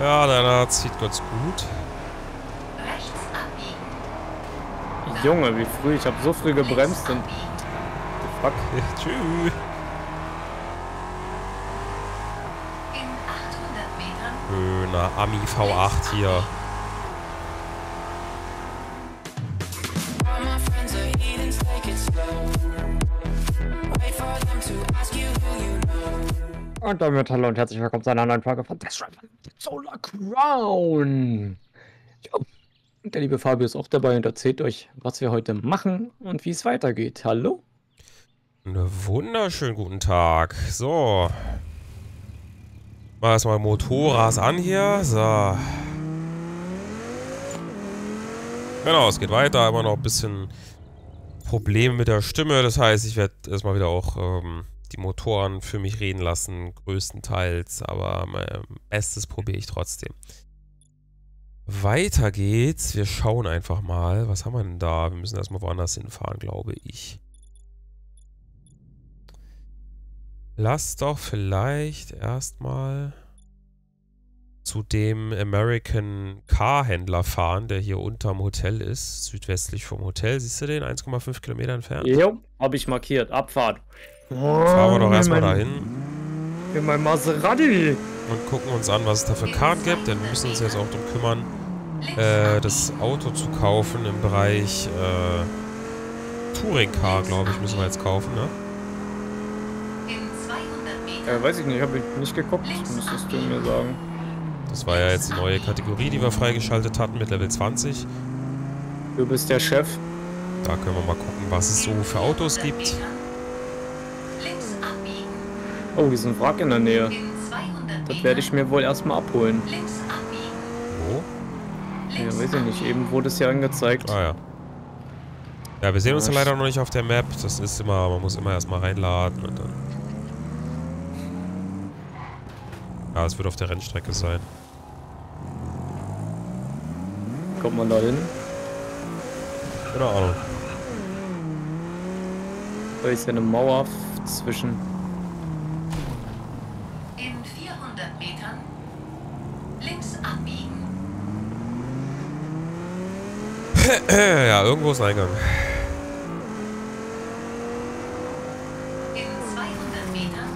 Ja, deiner zieht ganz gut. Rechts abbiegen. Junge, wie früh. Ich habe so früh gebremst und... Fuck. Tschüss. In 800 Metern Schöner Ami V8 hier. Und damit hallo und herzlich willkommen zu einer neuen Folge von Test Drive Solar Crown. Ja, und der liebe Fabio ist auch dabei und erzählt euch, was wir heute machen und wie es weitergeht. Hallo? Einen wunderschönen guten Tag. So. Mal erstmal Motorras an hier. So. Genau, es geht weiter. Immer noch ein bisschen Probleme mit der Stimme. Das heißt, ich werde erstmal wieder auch ähm, die Motoren für mich reden lassen. Größtenteils. Aber mein Bestes probiere ich trotzdem. Weiter geht's. Wir schauen einfach mal. Was haben wir denn da? Wir müssen erstmal woanders hinfahren, glaube ich. Lass doch vielleicht erstmal zu dem American Car Händler fahren, der hier unterm Hotel ist, südwestlich vom Hotel. Siehst du den? 1,5 Kilometer entfernt. Jo, habe ich markiert. Abfahrt. Fahren wir doch erstmal dahin In mein Maserati. und gucken uns an, was es da für Karten gibt, denn wir müssen uns jetzt auch darum kümmern, äh, das Auto zu kaufen im Bereich äh, Touring Car, glaube ich, müssen wir jetzt kaufen, ne? in 200 Metern Äh, weiß ich nicht, habe ich nicht geguckt. Müsstest du mir sagen. Das war ja jetzt die neue Kategorie, die wir freigeschaltet hatten mit Level 20. Du bist der Chef. Da können wir mal gucken, was es so für Autos gibt. Oh, hier ist ein Wrack in der Nähe. In 200 Das werde ich mir wohl erstmal abholen. Wo? Ja, weiß ich nicht. Eben wurde es ja angezeigt. Ah ja. Ja, wir sehen uns Ja, leider noch nicht auf der Map. Das ist immer, man muss immer erstmal reinladen und dann. Ja, es wird auf der Rennstrecke sein. Kommt man da hin? Keine Ahnung. Da ist ja eine Mauer zwischen. In 400 Metern links abbiegen. ja, irgendwo ist ein Eingang. In 200 Metern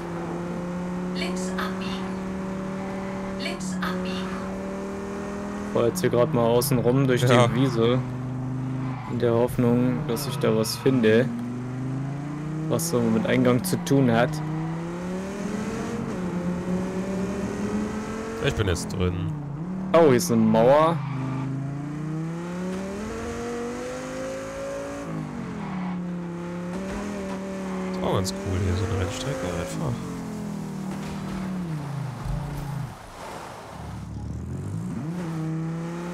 links abbiegen. Links abbiegen. Ich war jetzt hier gerade mal außen rum durch Ja. die Wiese. In der Hoffnung, dass ich da was finde. Was so mit Eingang zu tun hat. Ich bin jetzt drin. Oh, hier ist eine Mauer. Ganz cool hier, so eine Rennstrecke einfach.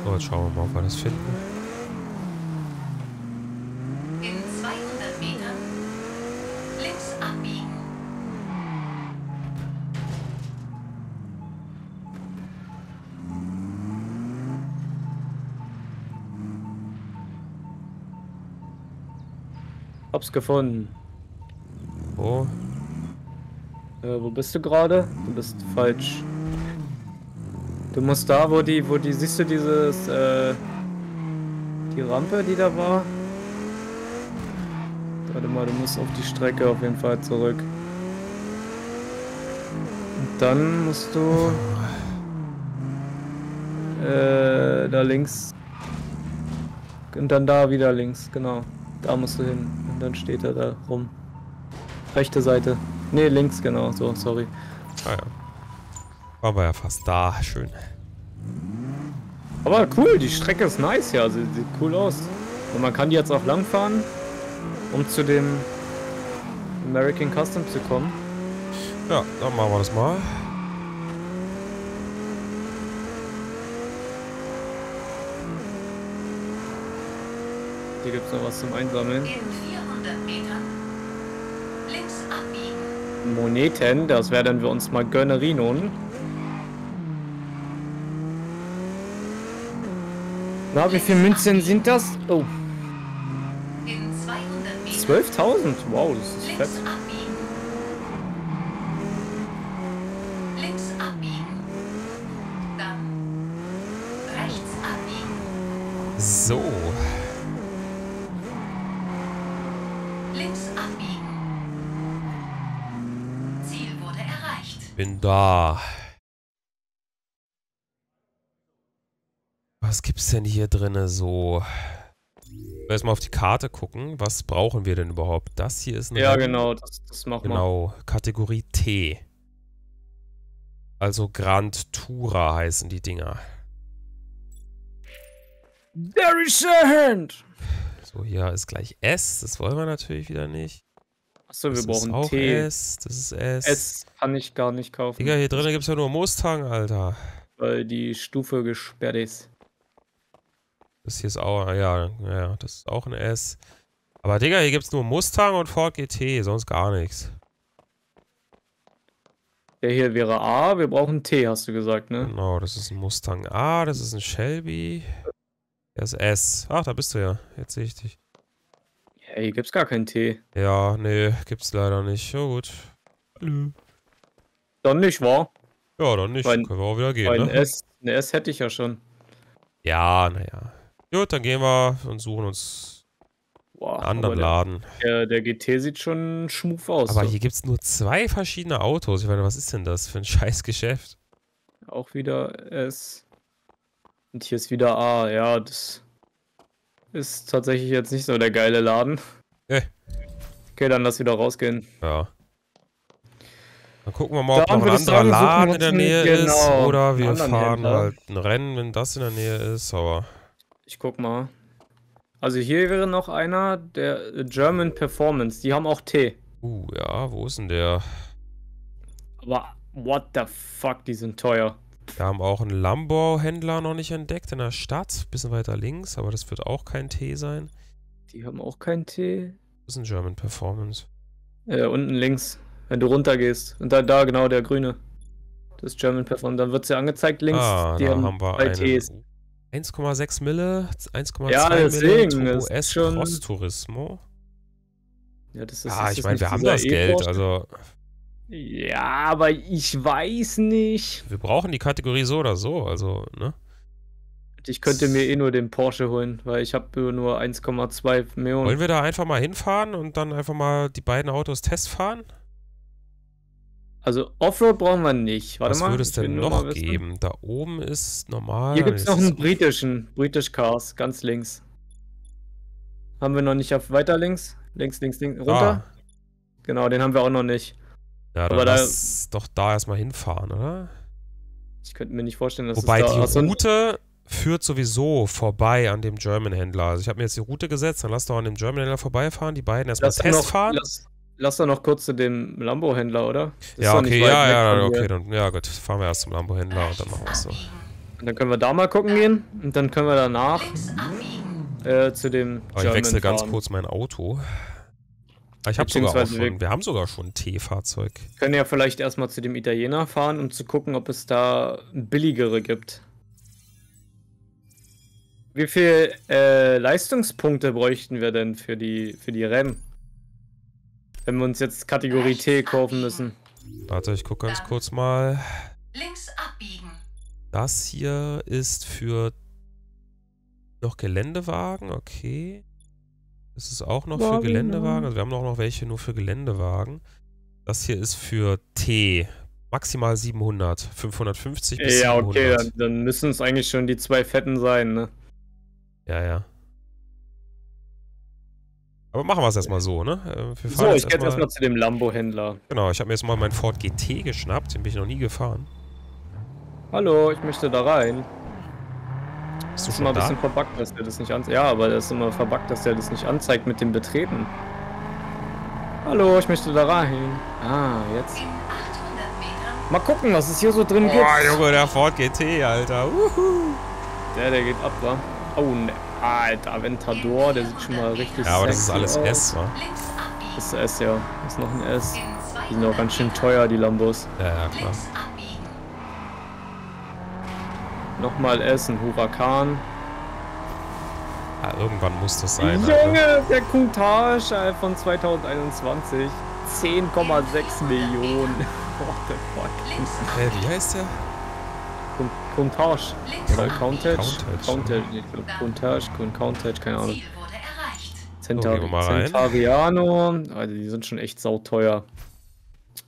So, jetzt schauen wir mal, ob wir das finden. In 200 Metern links abbiegen. Hab's gefunden. Oh, Äh, wo bist du gerade? Du bist falsch. Du musst da, wo die, wo die, siehst du dieses, äh, die Rampe, die da war? Warte mal, du musst auf die Strecke auf jeden Fall zurück. Und dann musst du, äh, da links. Und dann da wieder links, genau. Da musst du hin. Und dann steht er da rum. Rechte Seite. Ne, links, genau. So, sorry. ah ja. Waren wir ja fast da. Schön. Aber cool, die Strecke ist nice, ja. Sie sieht cool aus. Und man kann die jetzt auch langfahren, um zu dem American Custom zu kommen. Ja, dann machen wir das mal. Hier gibt's noch was zum Einsammeln. In 400 Metern links abbiegen. Moneten, das werden wir uns mal gönnerinon. Na, wie viele Münzen sind das? Oh, In 200 Metern 12.000. Wow, das ist fett. abbiegen. Links abbiegen. Dann Links abbiegen. Ziel wurde da. Was gibt's denn hier drinne so? Erstmal auf die Karte gucken. Was brauchen wir denn überhaupt? Das hier ist ein Ja, genau, das, das machen Genau, Kategorie T. Also Grand Tourer heißen die Dinger. wir. A hand! So, hier ist gleich S. Das wollen wir natürlich wieder nicht. Achso, wir Das brauchen auch T. S. Das ist S. S kann ich gar nicht kaufen, Digga, hier drinnen gibt's ja nur Mustang, Alter. weil die Stufe gesperrt ist. Das hier ist auch, ja, ja, das ist auch ein S. Aber Digga, hier gibt's nur Mustang und Ford GT, sonst gar nichts. Der hier wäre A, wir brauchen T, hast du gesagt, ne? Genau, das ist ein Mustang A, das ist ein Shelby. Der ist S. Ach, da bist du ja. Jetzt sehe ich dich. Hier gibt's gar kein T. Ja, nee, gibt's leider nicht. Ja, gut. Hallo. Dann nicht, wahr? Ja, dann nicht. Weil- Können wir auch wieder gehen, Weil ein ne? S, eine S hätte ich ja schon. Ja, naja. Gut, dann gehen wir und suchen uns Boah, einen anderen aber Laden. der, der, der GT sieht schon schmuf aus. Aber so. hier gibt's nur zwei verschiedene Autos. Ich meine, was ist denn das für ein scheiß Geschäft? Auch wieder S. Und hier ist wieder A. Ja, das ist tatsächlich jetzt nicht so der geile Laden. Nee. Okay, dann lass wieder rausgehen. Ja. Dann gucken wir mal, ob Dann noch ein anderer Laden in der Nähe ist. genau, Oder wir fahren Händler. halt ein Rennen, wenn das in der Nähe ist. Aber Ich guck mal. Also hier wäre noch einer, der German Performance. Die haben auch T. Uh, ja, wo ist denn der? Aber what the fuck, die sind teuer. Wir haben auch einen Lambo-Händler noch nicht entdeckt in der Stadt. Bisschen weiter links, aber das wird auch kein T sein. Die haben auch kein T. Das ist ein German Performance. Äh, unten links, wenn du runter gehst. Und da, da genau der grüne. Das ist German Performance. Dann wird es ja angezeigt links. ah, die da haben haben wir einen. Ts. 1,6 Mille, 1,2 Ja, Mille deswegen, Turbo das ist S schon- Cross Turismo. Ja, das ist, Ah, ist ich das meine, wir haben das Geld, also Ja, aber ich weiß nicht. wir brauchen die Kategorie so oder so, also, ne? Ich könnte mir eh nur den Porsche holen, weil ich habe nur 1,2 Millionen. Wollen wir da einfach mal hinfahren und dann einfach mal die beiden Autos testfahren? Also Offroad brauchen wir nicht. Warte Was mal. würde es denn noch geben? Da oben ist normal. Hier gibt es noch einen britischen, British Cars, ganz links. Haben wir noch nicht auf weiter links? Links, links, links, runter? Ah, Genau, den haben wir auch noch nicht. Ja, dann Aber da- lass doch da erstmal hinfahren, oder? Ich könnte mir nicht vorstellen, dass Wobei es da... die Route führt sowieso vorbei an dem German-Händler. Also ich habe mir jetzt die Route gesetzt, dann lass doch an dem German-Händler vorbeifahren, die beiden erstmal doch noch, testfahren. lass, lass doch noch kurz zu dem Lambo-Händler, oder? Das ja, okay, ja, ja, okay, dann, ja gut, fahren wir erst zum Lambo-Händler und dann machen wir es so. Und dann können wir da mal gucken gehen und dann können wir danach äh, zu dem Aber ich German wechsle ganz kurz mein Auto. Ich habe sogar auch schon, wir- wir haben sogar schon ein T-Fahrzeug. können ja vielleicht erstmal zu dem Italiener fahren, um zu gucken, ob es da billigere gibt. Wie viel äh, Leistungspunkte bräuchten wir denn für die, für die Rennen? Wenn wir uns jetzt Kategorie T kaufen müssen. Warte, ich gucke ganz kurz mal. Links abbiegen. Das hier ist für noch Geländewagen, okay. Das ist auch noch für Wagen, Geländewagen. ja. Also wir haben auch noch welche nur für Geländewagen. Das hier ist für T. Maximal 700. 550 bis Ja, 700. okay, dann, dann müssen es eigentlich schon die zwei Fetten sein, ne? Ja, ja. Aber machen wir es erstmal so, ne? Äh, So, ich gehe jetzt erstmal- erstmal zu dem Lambo-Händler. Genau, ich habe mir jetzt mal meinen Ford GT geschnappt. Den bin ich noch nie gefahren. Hallo, ich möchte da rein. Bist du ist immer schon ein da? bisschen verbuggt, dass der das nicht anzeigt. Ja, aber das ist immer verbuggt, dass der das nicht anzeigt mit dem Betreten. Hallo, ich möchte da rein. Ah, jetzt. In 800 Metern Mal gucken, was es hier so drin gibt. Boah, Junge, der Ford GT, Alter. Uhu. Der, der geht ab, wa? Oh, ne. Alter, Aventador, der sieht schon mal richtig Ja, aber das ist alles aus. S, wa? Das ist S, ja. Das ist noch ein S. Die sind auch 200 ganz schön teuer, die Lambos. Ja, ja, klar. Nochmal S, ein Huracan. Ja, irgendwann muss das sein. Alter. Junge, der äh, von 2021. 10,6 Millionen. What the fuck? Abbiegen. wie heißt der? Links Oder abbiegen. Countach? Countach, Countach. Ich glaube Countach, Count- Countach, keine Ahnung. Centaur rein. Centauriano, also die sind schon echt sauteuer.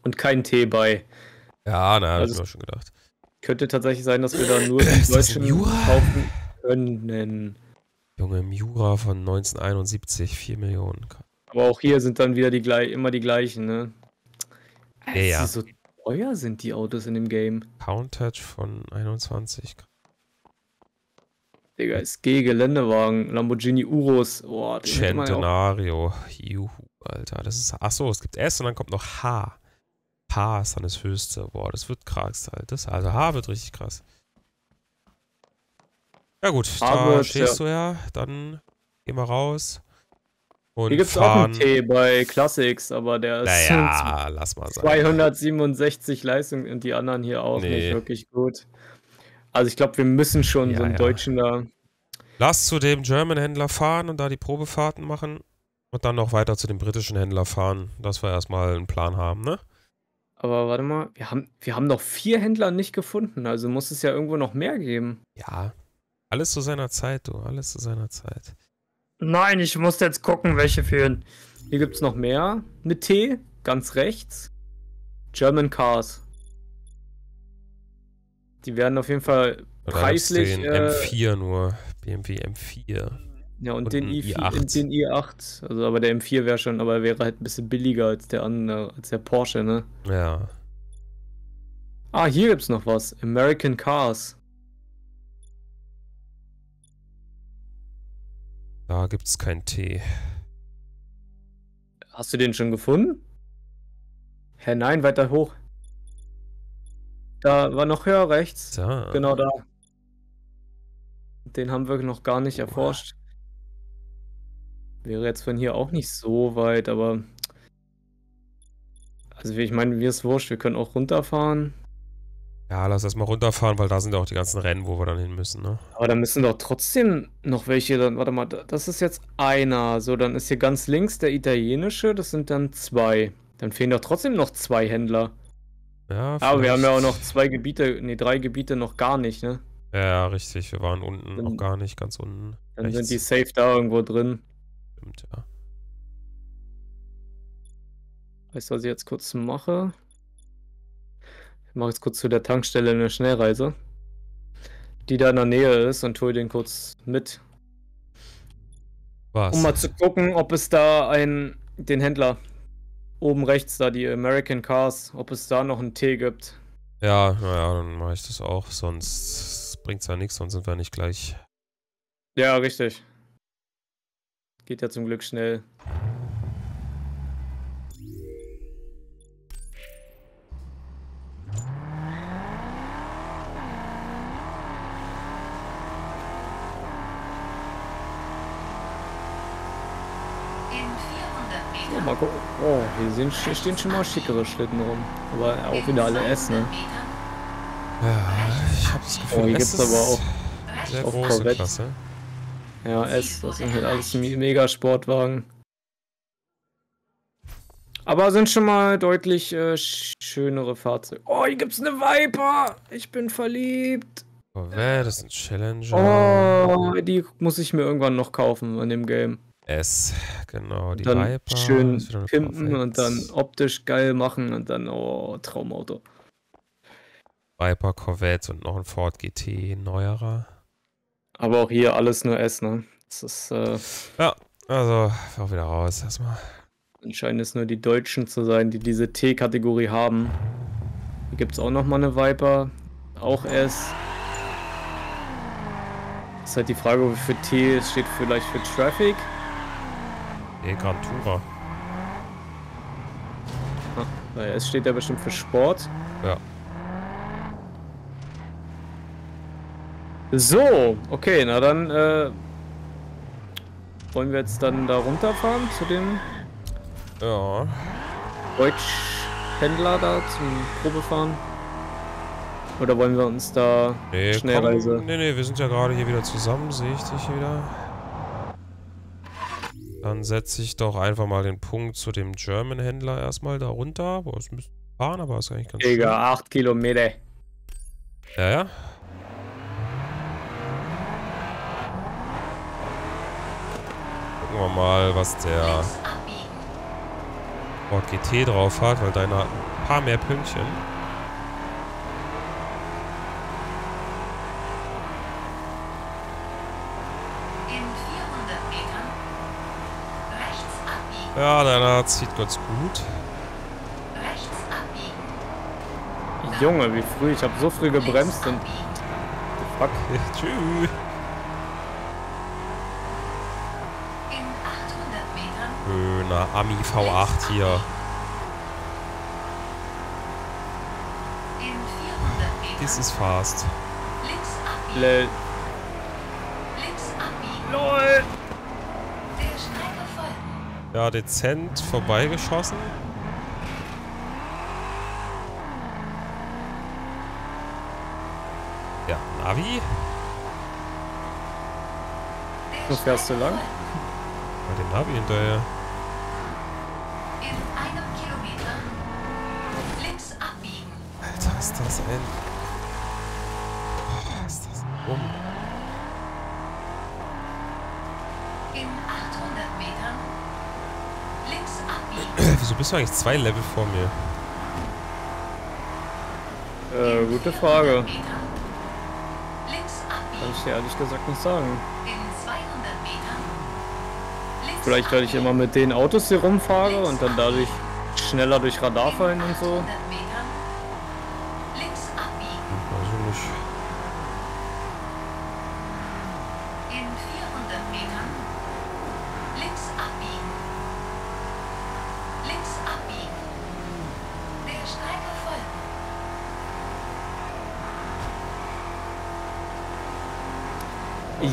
Und kein Tee bei. Ja, na, hab ich Also- mir auch schon gedacht. Könnte tatsächlich sein, dass wir da nur die das ein deutschen kaufen können. Junge, Miura von 1971, 4 Millionen. Aber auch hier sind dann wieder die immer die gleichen, ne? Ja, ja. die so teuer sind die Autos in dem Game. Countach von 21. Digga, SG, Geländewagen, Lamborghini Urus. Auch- Centenario. Juhu, Alter. Das ist. Achso, es gibt S und dann kommt noch H. H ist dann das höchste. Boah, das wird krass, Alter. Das, also H wird richtig krass. Ja gut, H da stehst du ja. Dann gehen wir raus. Und Hier gibt's auch fahren. einen T bei Classics, aber der ist Naja, lass mal sein. 267 Leistung und die anderen hier auch Nee. nicht wirklich gut. Also ich glaube, wir müssen schon Ja, so einen ja. Deutschen da. Lass zu dem German-Händler fahren und da die Probefahrten machen. Und dann noch weiter zu dem britischen Händler fahren, dass wir erstmal einen Plan haben, ne? Aber warte mal, wir haben, wir haben noch vier Händler nicht gefunden, also muss es ja irgendwo noch mehr geben. Ja. Alles zu seiner Zeit, du. Alles zu seiner Zeit. Nein, ich muss jetzt gucken, welche fehlen. Hier gibt es noch mehr mit T, ganz rechts. German Cars. Die werden auf jeden Fall preislich. den äh, M4 nur. BMW M4. Ja, und, Und den, ein i4, i8. den i8. Also, aber der M4 wäre schon, aber wäre halt ein bisschen billiger als der andere, als der Porsche, ne? Ja. Ah, hier gibt's noch was. American Cars. Da gibt's kein T. Hast du den schon gefunden? Hä, nein, weiter hoch. Da war noch höher rechts. Da. Genau da. Den haben wir noch gar nicht erforscht. Wäre jetzt von hier auch nicht so weit, aber. Also, ich meine, mir ist wurscht, wir können auch runterfahren. Ja, lass erst mal runterfahren, weil da sind ja auch die ganzen Rennen, wo wir dann hin müssen, ne? Aber da müssen doch trotzdem noch welche dann. Warte mal, da- das ist jetzt einer. So, dann ist hier ganz links der italienische, das sind dann zwei. Dann fehlen doch trotzdem noch zwei Händler. Ja, Aber wir haben ja auch vielleicht- noch zwei Gebiete, nee, drei Gebiete noch gar nicht, ne? Ja, ja, richtig. Wir waren unten Dann- noch gar nicht, ganz unten. Dann rechts. sind die safe da irgendwo drin. Stimmt, ja. Weißt du, was ich jetzt kurz mache? Ich mache jetzt kurz zu der Tankstelle eine Schnellreise. Die da in der Nähe ist und hol den kurz mit. Was? Um mal zu gucken, ob es da einen, den Händler oben rechts da, die American Cars, ob es da noch einen T gibt. Ja, naja, dann mache ich das auch. Sonst bringt's ja nichts, sonst sind wir nicht gleich. Ja, richtig. Geht ja zum Glück schnell. In 400 Oh, Metern. mal gucken. Oh, hier, sind, hier stehen schon mal schickere Schlitten rum. Aber auch wieder alle S, ne? Ja, ich habe das Gefühl, Oh, hier es gibt's aber auch sehr auf große Corvette. Klasse. Ja, S, das sind halt alles Me- Mega-Sportwagen. Aber sind schon mal deutlich äh, sch- schönere Fahrzeuge. Oh, hier gibt's eine Viper! Ich bin verliebt! Corvette, das ist ein Challenger. Oh, die muss ich mir irgendwann noch kaufen in dem Game. S, genau, die dann Viper. schön pimpen und dann optisch geil machen und dann, oh, Traumauto. Viper, Corvette und noch ein Ford GT, neuerer. Aber auch hier alles nur S, ne? Das ist, äh, Also, auch wieder raus erstmal. anscheinend ist nur die Deutschen zu sein, die diese T-Kategorie haben. Hier gibt's auch noch mal eine Viper. Auch S. Ist halt die Frage, wofür T steht, vielleicht für Traffic. Nee, Tourer. Weil S steht ja bestimmt für Sport. Ja. So, okay, na dann äh, wollen wir jetzt dann da runterfahren zu dem Ja. Deutschhändler da zum Probefahren? Oder wollen wir uns da Nee, Schnellreise? Komm, nee, nee, wir sind ja gerade hier wieder zusammen, sehe ich dich wieder. Dann setze ich doch einfach mal den Punkt zu dem German-Händler erstmal da runter. Boah, ein bisschen fahren, aber ist eigentlich ganz. Digga, 8 Kilometer. Ja, ja. Wir mal, was der. Ford GT drauf hat, weil deiner hat ein paar mehr Pünktchen. In 400 Metern. Rechts abbiegen. Ja, deiner zieht ganz gut. Junge, wie früh. Ich habe so früh gebremst und. Fuck. Tschüss. In 800 Metern. Schöner Ami V8 hier. In 400 Metern. This is fast. LOL. Folgen. Ja, dezent vorbeigeschossen. Ja, Navi. Wo fährst du lang? Bei dem Navi hinterher. In einem Kilometer. Links abbiegen. Alter, ist das ein... Oh, ist das dumm. In 800 Metern. Links abbiegen. Wieso bist du eigentlich zwei Level vor mir? Äh, gute Frage. Kann ich dir ehrlich gesagt nicht sagen. In 200 Metern. Links Vielleicht, weil ich immer mit den Autos hier rumfahre und dann dadurch schneller durch Radar fallen und so. 800 Metern. Links abbiegen. Also nicht. In 400 Metern. Links abbiegen. Links abbiegen. Der Strecke folgen.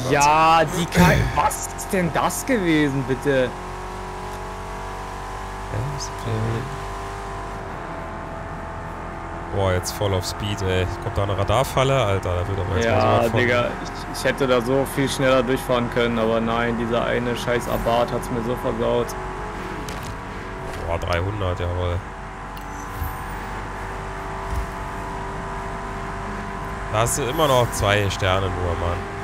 Ja, die Ka Was ist denn das gewesen, bitte? Boah, jetzt voll auf Speed, ey. Kommt da eine Radarfalle? Alter, da wird aber jetzt mal Ja, so. Digga, ich, ich hätte da so viel schneller durchfahren können, aber nein, dieser eine scheiß Abarth hat's mir so versaut. Boah, 300, jawohl. Da hast du immer noch zwei Sterne nur, Mann.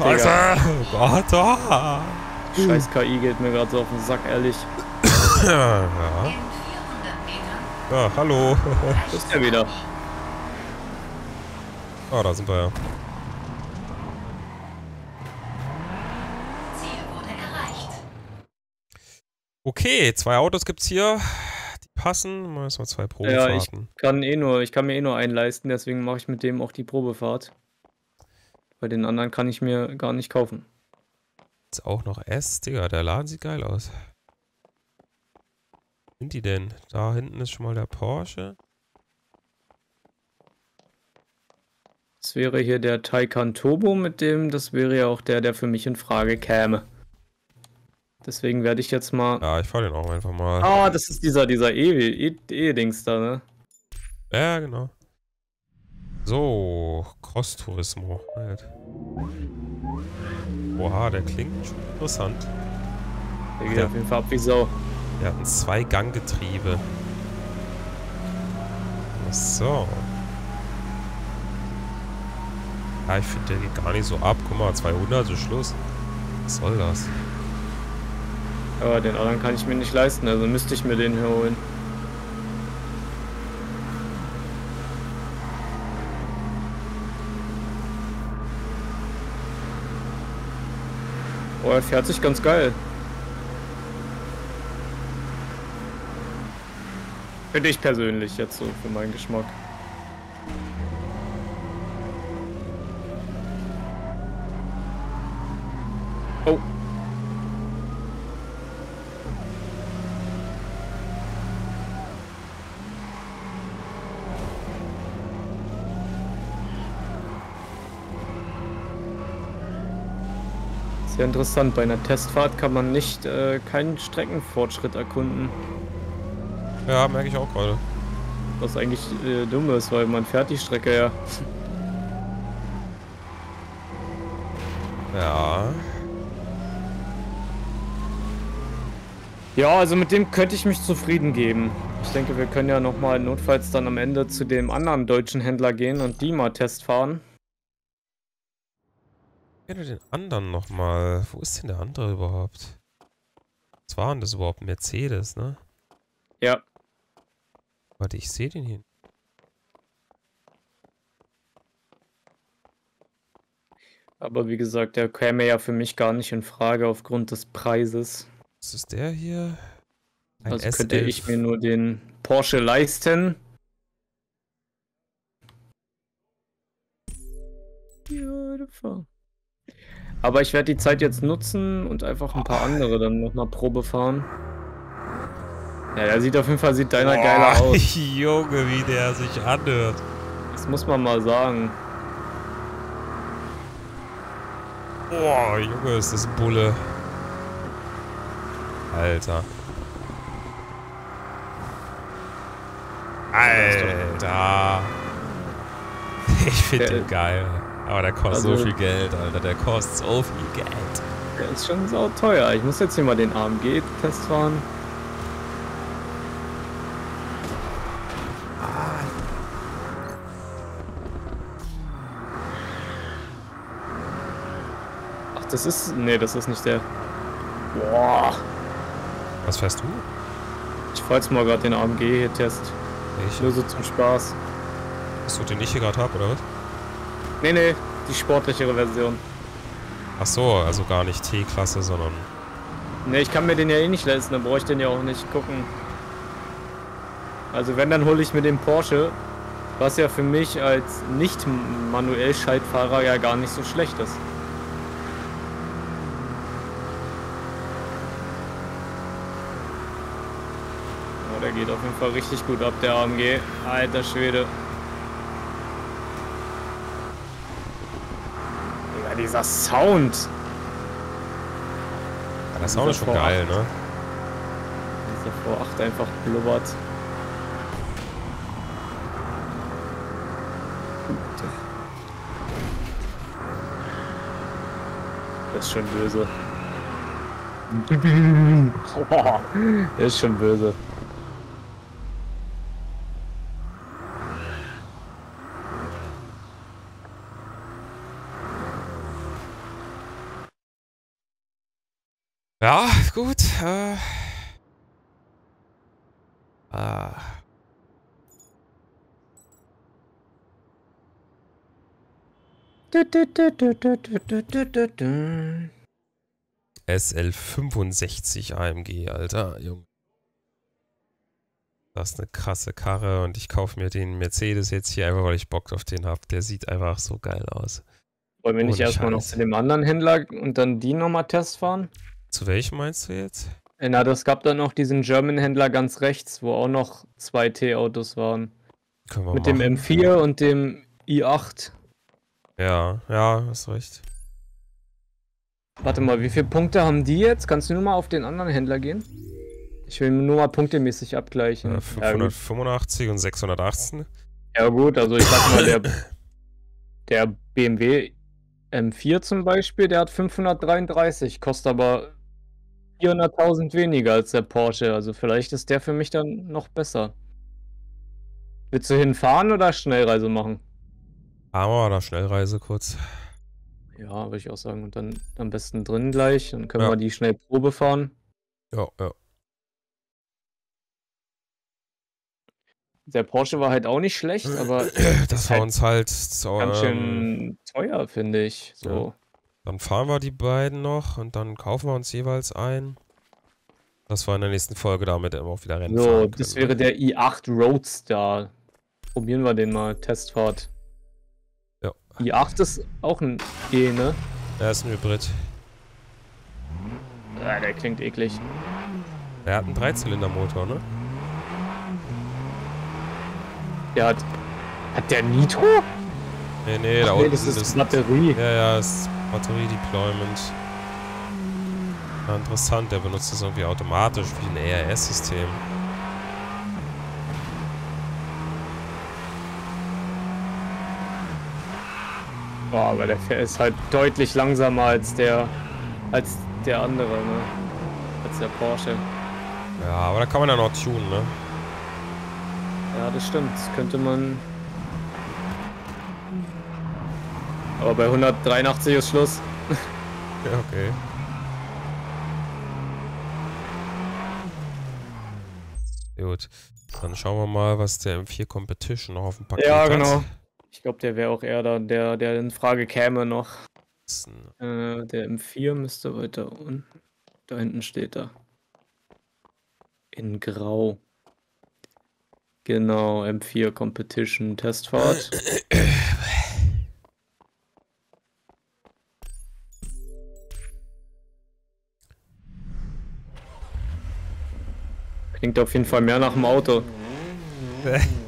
Alter! Oh Gott, oh. Scheiß KI geht mir gerade so auf den Sack, ehrlich. Ja, In 400 Metern. ja, hallo. Rechts ist er wieder. Ah, da sind wir ja. Okay, zwei Autos gibt's hier. Die passen. Mal erstmal zwei Ja, ich Probefahrten. kann eh nur, ich kann mir eh nur einen leisten, deswegen mache ich mit dem auch die Probefahrt. Bei den anderen kann ich mir gar nicht kaufen. Jetzt auch noch S, Digga. Der Laden sieht geil aus. Wo sind die denn? Da hinten ist schon mal der Porsche. Das wäre hier der Taycan Turbo mit dem, das wäre ja auch der, der für mich in Frage käme. Deswegen werde ich jetzt mal. Ja, ich fahr den auch einfach mal. Ah, das ist dieser, dieser E- E- E-Dings da, ne? Ja, genau. So, Cross-Turismo. Halt. Oha, der klingt schon interessant. Der geht Ja. auf jeden Fall ab wie Sau. Der hat ein Zwei-Gang-Getriebe. Ach So. Ja, ich finde, der geht gar nicht so ab. Guck mal, 200, so Schluss. Was soll das? Aber den anderen kann ich mir nicht leisten, also müsste ich mir den hier holen. Oh, er fährt sich ganz geil. Finde ich persönlich jetzt so für meinen Geschmack. Sehr interessant. Bei einer Testfahrt kann man nicht äh, keinen Streckenfortschritt erkunden. Ja, merke ich auch gerade. Was eigentlich äh, dumm ist, weil man fährt die Strecke ja. Ja. Ja, also mit dem könnte ich mich zufrieden geben. Ich denke, wir können ja nochmal notfalls dann am Ende zu dem anderen deutschen Händler gehen und die mal Test fahren. Gerne den anderen nochmal. Wo ist denn der andere überhaupt? Was war denn das überhaupt? Mercedes, ne? Ja, Warte, ich sehe den hier. aber wie gesagt, der käme ja für mich gar nicht in Frage aufgrund des Preises. Was ist der hier? Ein Also könnte S11. ich mir nur den Porsche leisten. Ja, fahr. Aber ich werde die Zeit jetzt nutzen und einfach ein paar andere dann nochmal Probe fahren. Ja, der sieht auf jeden Fall, sieht deiner geiler Boah, aus. Junge, wie der sich anhört. Das muss man mal sagen. Boah, Junge, ist das Bulle. Alter. Alter. Ich finde den geil. Aber der kostet so Also- viel Geld, Alter. Der kostet so viel Geld. Der ist schon sau teuer. Ich muss jetzt hier mal den AMG-Test fahren. Ach, das ist. Nee, das ist nicht der. Boah. Was fährst du? Ich fahr jetzt mal gerade den AMG-Test. Welche? Nur so zum Spaß. Hast du den ich hier gerade hab, oder was? Nee, nee, die sportlichere Version. Ach so, also gar nicht T-Klasse, sondern... Nee, ich kann mir den ja eh nicht leisten, dann brauche ich den ja auch nicht gucken. Also wenn, dann hole ich mir den Porsche, was ja für mich als nicht manuell Schaltfahrer ja gar nicht so schlecht ist. Oh, der geht auf jeden Fall richtig gut ab, der AMG. Alter Schwede. Ja, dieser Sound. Ja, der Sound ist schon geil, V8. ne? Dieser V8 einfach blubbert. Das ist schon böse. Der ist schon böse. Ja, gut. Äh. Ah. SL65 AMG, Alter, Junge. Das ist eine krasse Karre und ich kaufe mir den Mercedes jetzt hier einfach, weil ich Bock auf den habe. Der sieht einfach so geil aus. Wollen wir nicht erstmal noch zu dem anderen Händler und dann die nochmal Test fahren? Zu welchem meinst du jetzt? Äh, Na, das gab dann noch diesen German-Händler ganz rechts, wo auch noch zwei T-Autos waren. Können wir Mit dem machen. M4 und dem i8. Ja, ja, hast recht. Warte mal, wie viele Punkte haben die jetzt? Kannst du nur mal auf den anderen Händler gehen? Ich will nur mal punktemäßig abgleichen. Äh, Ja, gut. 585 und 618. Ja gut, also ich sag mal, der, der BMW M4 zum Beispiel, der hat 533, kostet aber 400.000 weniger als der Porsche. Also vielleicht ist der für mich dann noch besser. Willst du hinfahren oder Schnellreise machen? Aber da Schnellreise kurz. Ja, würde ich auch sagen. Und dann am besten drin gleich. Dann können Ja. wir die schnell Probe fahren. Ja, ja. Der Porsche war halt auch nicht schlecht, aber Das war halt uns halt. So, ganz schön teuer, finde ich. So. dann fahren wir die beiden noch und dann kaufen wir uns jeweils ein. Das war in der nächsten Folge, damit auch wieder Rennen So, das wäre der i8 Roadster. Probieren wir den mal. Testfahrt. Ja. i8 ist auch ein E, ne? Er ist ein Hybrid. Ja, der klingt eklig. Er hat einen Dreizylindermotor, ne? Der hat. Hat der Nitro? Nee, nee, da Ach, nee, unten das ist das. Batterie. Ja, ja, ist Batterie-Deployment. Ja, interessant, der benutzt das irgendwie automatisch wie ein ERS-System. Boah, aber der ist halt deutlich langsamer als der. als der andere, ne? Als der Porsche. Ja, aber da kann man ja noch tunen, ne? Ja, das stimmt. Das könnte man. Aber bei 183 ist Schluss. Ja, okay. Gut. Dann schauen wir mal, was der M4 Competition noch auf dem Paket Ja, hat. Ich glaube, der wäre auch eher da, der, der in Frage käme noch. Ein- Äh, der M4 müsste weiter unten. Da hinten steht er. In Grau. Genau, M4 Competition Testfahrt. Klingt auf jeden Fall mehr nach dem Auto.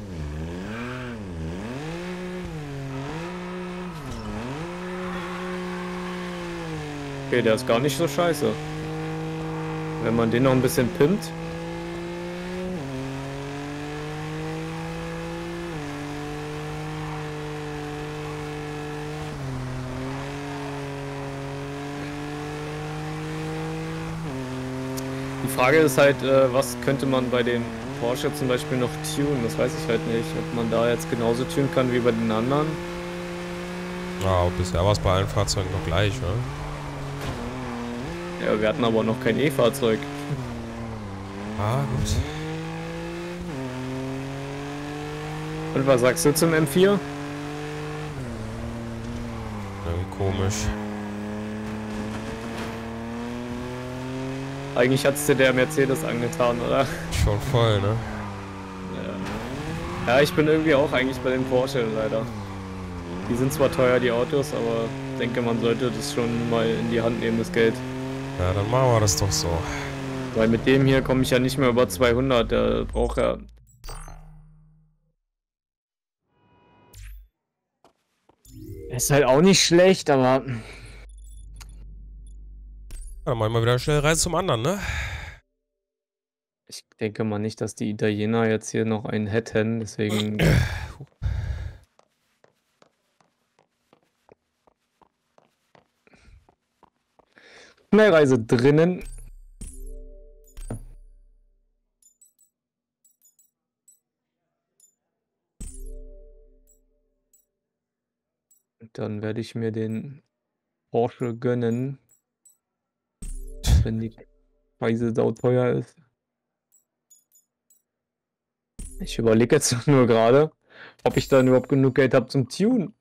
Okay, der ist gar nicht so scheiße. Wenn man den noch ein bisschen pimmt. Die Frage ist halt, äh, was könnte man bei den Porsche zum Beispiel noch tunen? Das weiß ich halt nicht. Ob man da jetzt genauso tunen kann wie bei den anderen. Ja, bisher war es bei allen Fahrzeugen noch gleich, ne? Ja, wir hatten aber noch kein E-Fahrzeug. Ah, gut. Und was sagst du zum M4? Irgendwie komisch. Eigentlich hat's dir der Mercedes angetan, oder? Schon voll, ne? Ja. ja, ich bin irgendwie auch eigentlich bei den Porsche leider. Die sind zwar teuer, die Autos, aber ich denke, man sollte das schon mal in die Hand nehmen, das Geld. Ja, dann machen wir das doch so. Weil mit dem hier komme ich ja nicht mehr über 200, der braucht ja... Ist halt auch nicht schlecht, aber... Ja, dann machen wir wieder schnell Reise zum anderen, ne? Ich denke mal nicht, dass die Italiener jetzt hier noch einen hätten, deswegen... Schnellreise drinnen. Dann werde ich mir den Porsche gönnen. Wenn die Preise sauteuer ist. Ich überlege jetzt nur gerade, ob ich dann überhaupt genug Geld habe zum Tune.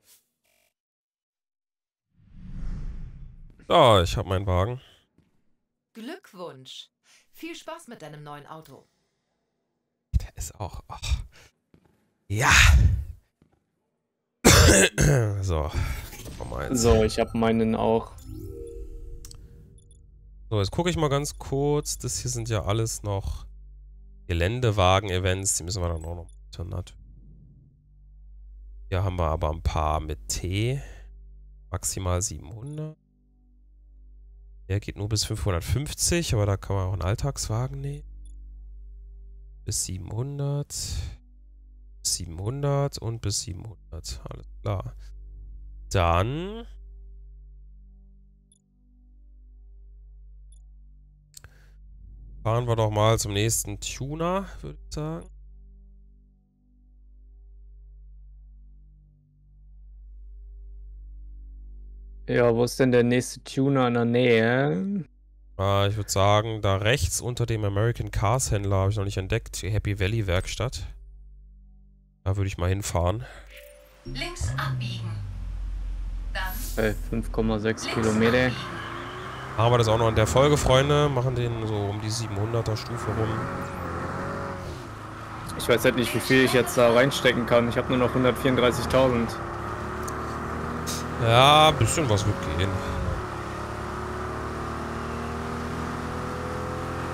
So, ich habe meinen Wagen. Glückwunsch. Viel Spaß mit deinem neuen Auto. Der ist auch. ach. Ja! so. So, ich habe meinen auch. So, jetzt gucke ich mal ganz kurz. Das hier sind ja alles noch Geländewagen-Events. Die müssen wir dann auch noch machen. Hier haben wir aber ein paar mit T. Maximal 700. Der geht nur bis 550, aber da kann man auch einen Alltagswagen nehmen. Bis 700. Bis 700 und bis 700. Alles klar. Dann fahren wir doch mal zum nächsten Tuner, würde ich sagen. Ja, wo ist denn der nächste Tuner in der Nähe? Äh, ich würde sagen, da rechts unter dem American Cars Händler habe ich noch nicht entdeckt, die Happy Valley Werkstatt. Da würde ich mal hinfahren. Links abbiegen. Dann Bei 5,6 links Kilometer. abbiegen. Machen wir das auch noch in der Folge, Freunde. Machen den so um die 700er Stufe rum. Ich weiß halt nicht, wie viel ich jetzt da reinstecken kann. Ich habe nur noch 134.000. Ja, ein bisschen was wird gehen.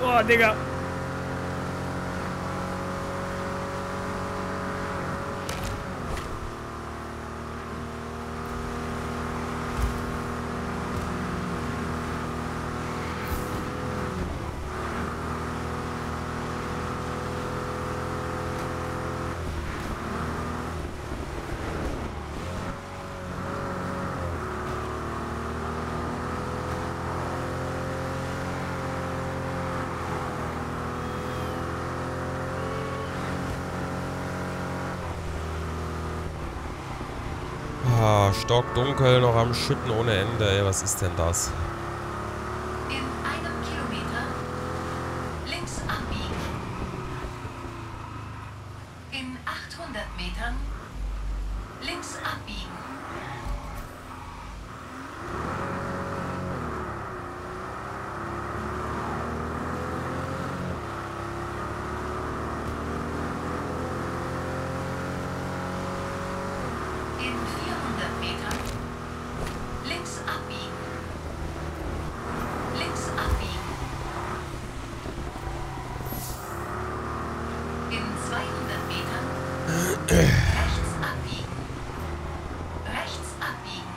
Oh, Digga. Stockdunkel, noch am Schütten ohne Ende. Ey, was ist denn das? In einem Kilometer links abbiegen. In 800 Metern links abbiegen. In 400 Metern links abbiegen. Links abbiegen. In 200 Metern rechts abbiegen. Rechts abbiegen.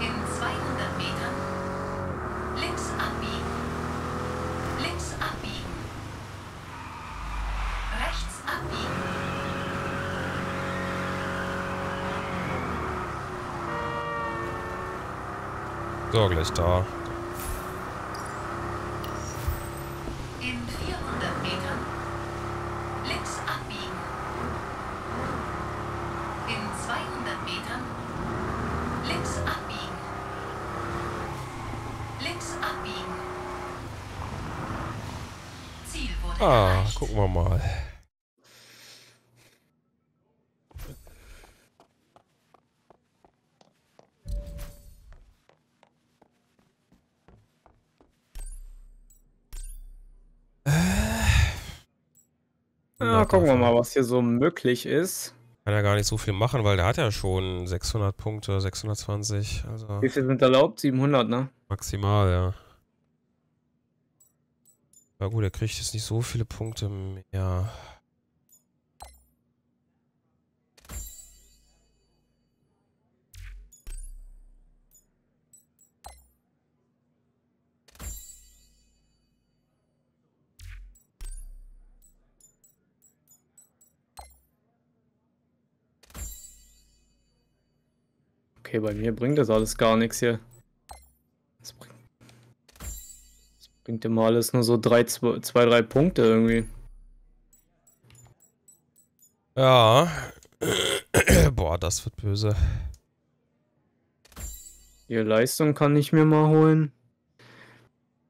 In 200 Metern links abbiegen. Links abbiegen. Rechts abbiegen. So, gleich da. In 400 Metern links abbiegen. In 200 Metern links abbiegen. Links abbiegen. Ziel wurde Ah, erreicht. gucken wir mal. Ja, gucken wir mal, was hier so möglich ist. Kann ja gar nicht so viel machen, weil der hat ja schon 600 Punkte, 620, also Wie viel sind erlaubt? 700, ne? maximal, ja. Na gut, er kriegt jetzt nicht so viele Punkte mehr. Okay, bei mir bringt das alles gar nichts hier. Das bringt, das bringt immer alles nur so drei, zwei, zwei, drei Punkte irgendwie. Ja. Boah, das wird böse. Die Leistung kann ich mir mal holen.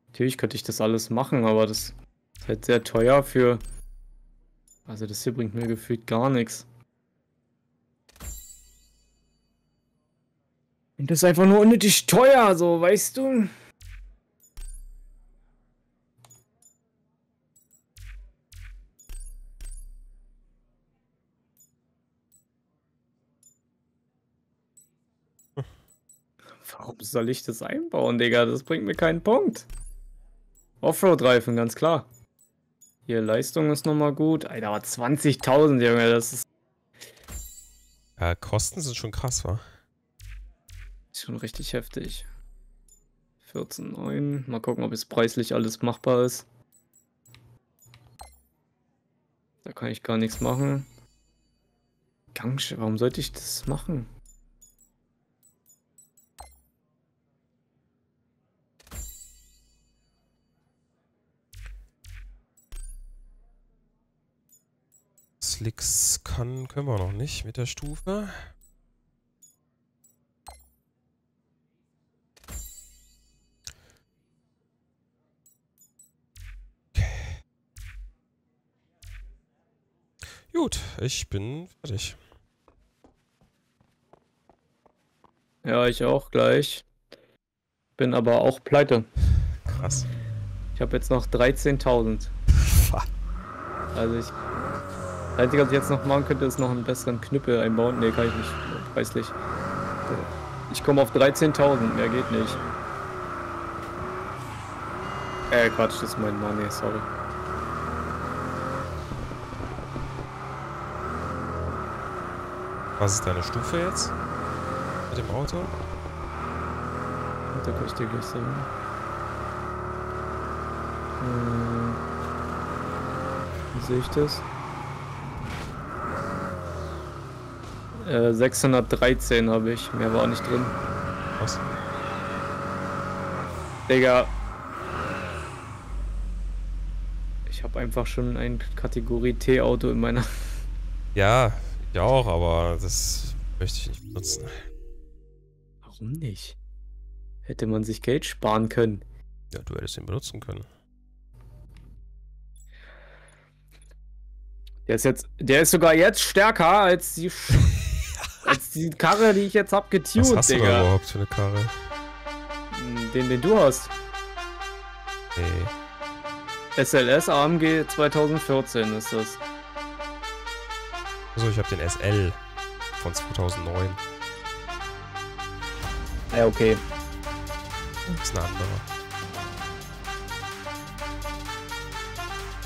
Natürlich könnte ich das alles machen, aber das ist halt sehr teuer für. Also das hier bringt mir gefühlt gar nichts. Und das ist einfach nur unnötig teuer, so, weißt du? Warum soll ich das einbauen, Digga? Das bringt mir keinen Punkt. Offroad-Reifen, ganz klar. Hier, Leistung ist nochmal gut. Alter, aber 20.000, Junge, das ist Ja, Kosten sind schon krass, wa? Schon richtig heftig. 14,9. Mal gucken, ob es preislich alles machbar ist. Da kann ich gar nichts machen. Gangsch, warum sollte ich das machen? Slicks kann, können wir noch nicht mit der Stufe. Gut, ich bin fertig. Ja, ich auch gleich. Bin aber auch pleite. Krass. Ich habe jetzt noch 13.000. Also ich. Das Einzige, was ich jetzt noch machen könnte, ist noch einen besseren Knüppel einbauen. Ne, kann ich nicht. Preislich. Ich komme auf 13.000, mehr geht nicht. Äh, Quatsch, das ist mein Money, sorry. Was ist deine Stufe jetzt? Mit dem Auto? Da kann ich dir gleich sagen. Äh, wie sehe ich das? Äh, 613 habe ich, mehr war nicht drin. Was? Digga. Ich habe einfach schon ein Kategorie T-Auto in meiner. Ja, ich auch, aber das möchte ich nicht benutzen. Warum nicht? Hätte man sich Geld sparen können. Ja, du hättest ihn benutzen können. Der ist jetzt, der ist sogar jetzt stärker als die, als die Karre, die ich jetzt hab Was getuned, hast du da Digga. überhaupt für eine Karre? Hm, Den, den du hast. Nee. SLS AMG 2014 ist das. Also ich habe den SL von 2009. Ja, okay. Das ist eine andere.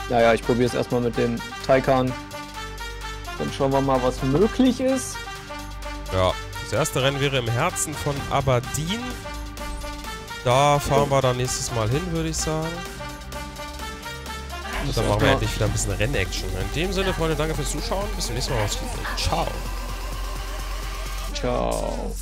Naja, ich probiere es erstmal mit dem Taycan. Dann schauen wir mal, was möglich ist. Ja, das erste Rennen wäre im Herzen von Aberdeen. Da fahren wir dann nächstes Mal hin, würde ich sagen. Und dann machen wir endlich wieder ein bisschen Rennaction. In dem Sinne, Freunde, danke fürs Zuschauen. Bis zum nächsten Mal. Ciao. Ciao.